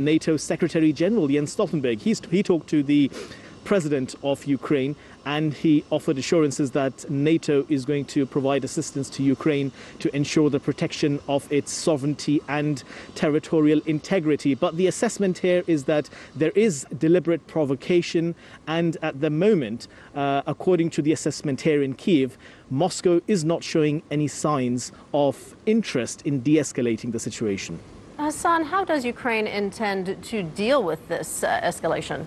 NATO Secretary General Jens Stoltenberg. He's, he talked to the president of Ukraine and he offered assurances that NATO is going to provide assistance to Ukraine to ensure the protection of its sovereignty and territorial integrity. But the assessment here is that there is deliberate provocation, and at the moment, uh, according to the assessment here in Kiev, Moscow is not showing any signs of interest in de escalating the situation. Hassan, how does Ukraine intend to deal with this uh, escalation?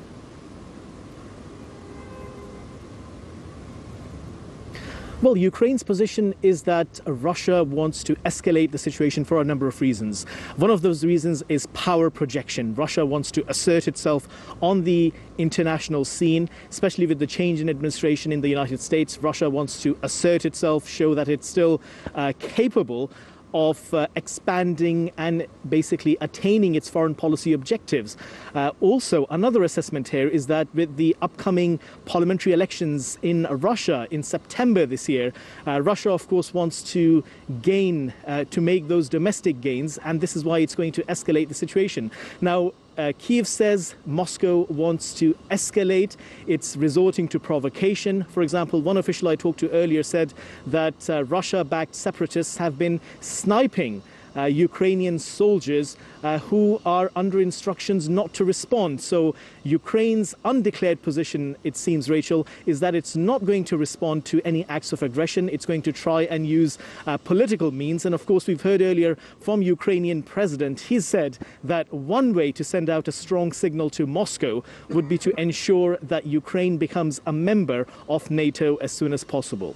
Well, Ukraine's position is that Russia wants to escalate the situation for a number of reasons. One of those reasons is power projection. Russia wants to assert itself on the international scene, especially with the change in administration in the United States. Russia wants to assert itself, show that it's still uh, capable of uh, expanding and basically attaining its foreign policy objectives. Uh, also, another assessment here is that with the upcoming parliamentary elections in Russia in September this year, uh, Russia, of course, wants to gain, uh, to make those domestic gains, and this is why it's going to escalate the situation. Now, uh, Kiev says Moscow wants to escalate. It's resorting to provocation. For example, one official I talked to earlier said that uh, Russia backed separatists have been sniping uh, Ukrainian soldiers uh, who are under instructions not to respond. So Ukraine's undeclared position, it seems, Rachel, is that it's not going to respond to any acts of aggression. It's going to try and use uh, political means. And of course, we've heard earlier from Ukrainian president, he said that one way to send out a strong signal to Moscow would be to ensure that Ukraine becomes a member of NATO as soon as possible.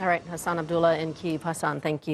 All right, Hassan Abdullah in Kiev. Hassan, thank you.